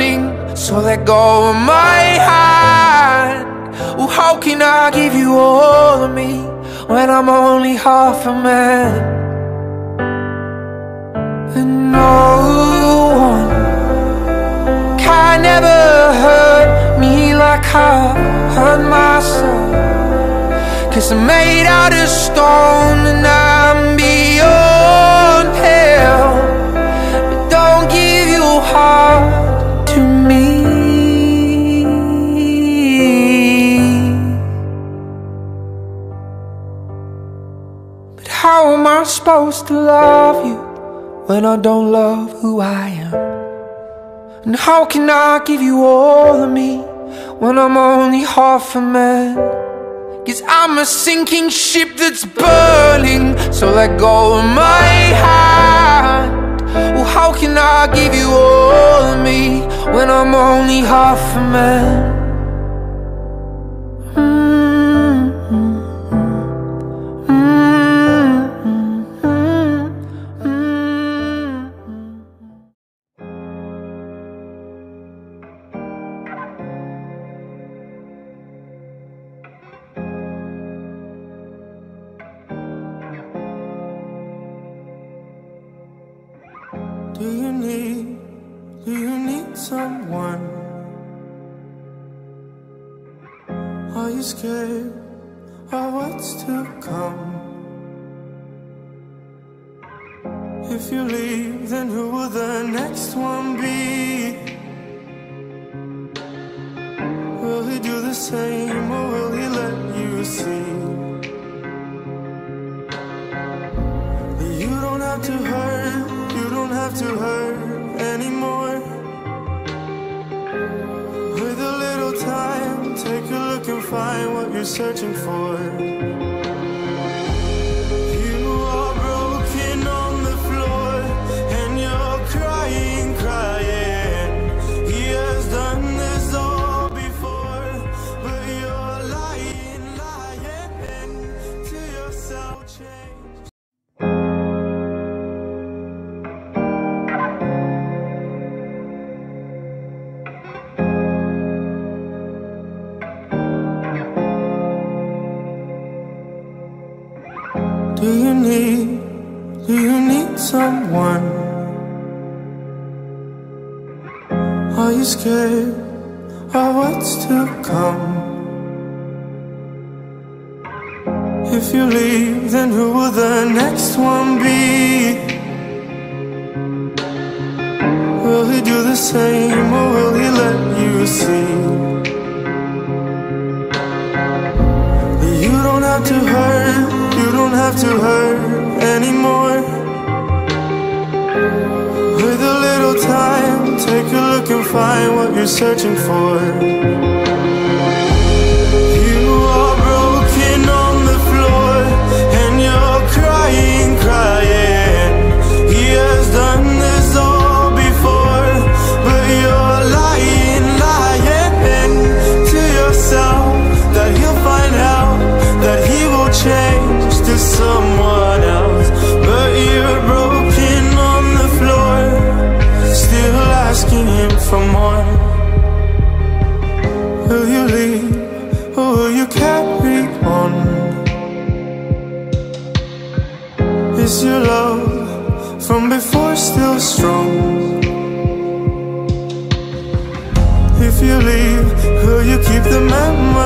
So let go of my hand Well, how can I give you all of me When I'm only half a man? And no one Can ever hurt me like I hurt myself. Cause I'm made out of stone and I'm how am I supposed to love you When I don't love who I am? And how can I give you all of me When I'm only half a man? Cause I'm a sinking ship that's burning So let go of my hand. Well, how can I give you all of me When I'm only half a man Do you need, do you need someone? Are you scared of what's to come? If you leave, then who will the next one be? Will he do the same or will he let you see? that You don't have to hurt, don't have to hurt anymore. With a little time, take a look and find what you're searching for. You Do you need, do you need someone? Are you scared of what's to come? If you leave, then who will the next one be? Will he do the same or will he let you see? that You don't have to hurt, don't have to hurt anymore. With a little time, take a look and find what you're searching for. Will you carry on? Is your love from before still strong? If you leave, will you keep the memory